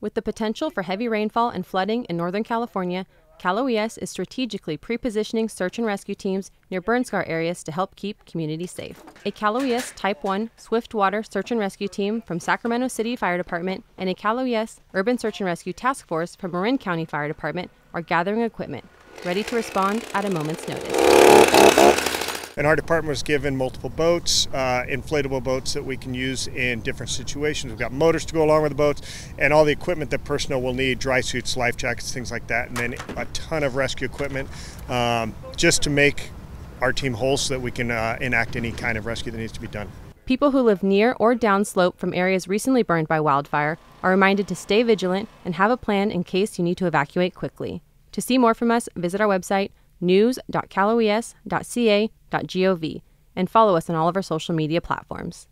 With the potential for heavy rainfall and flooding in Northern California, Cal OES is strategically pre-positioning search and rescue teams near burn scar areas to help keep communities safe. A Cal OES Type 1 Swiftwater Search and Rescue Team from Sacramento City Fire Department and a Cal OES Urban Search and Rescue Task Force from Marin County Fire Department are gathering equipment, ready to respond at a moment's notice. And our department was given multiple boats, uh, inflatable boats that we can use in different situations. We've got motors to go along with the boats and all the equipment that personnel will need dry suits, life jackets, things like that. And then a ton of rescue equipment um, just to make our team whole so that we can uh, enact any kind of rescue that needs to be done. People who live near or downslope from areas recently burned by wildfire are reminded to stay vigilant and have a plan in case you need to evacuate quickly. To see more from us, visit our website news.caloes.ca.gov and follow us on all of our social media platforms.